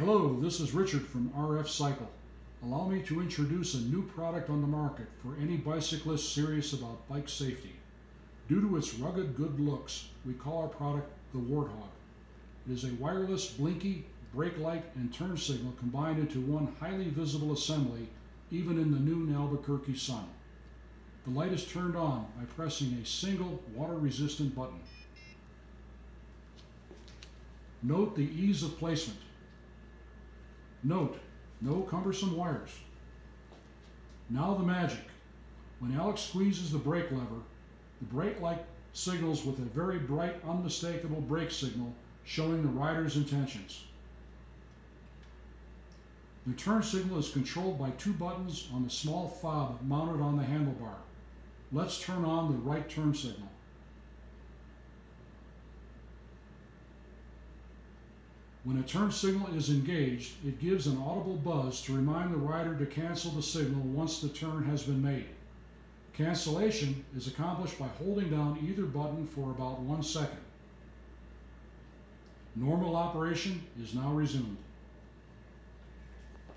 Hello, this is Richard from RF Cycle. Allow me to introduce a new product on the market for any bicyclist serious about bike safety. Due to its rugged good looks, we call our product the Warthog. It is a wireless blinky, brake light, and turn signal combined into one highly visible assembly even in the noon Albuquerque sun. The light is turned on by pressing a single water resistant button. Note the ease of placement. Note, no cumbersome wires. Now the magic. When Alex squeezes the brake lever, the brake light signals with a very bright, unmistakable brake signal showing the rider's intentions. The turn signal is controlled by two buttons on the small fob mounted on the handlebar. Let's turn on the right turn signal. When a turn signal is engaged, it gives an audible buzz to remind the rider to cancel the signal once the turn has been made. Cancellation is accomplished by holding down either button for about one second. Normal operation is now resumed.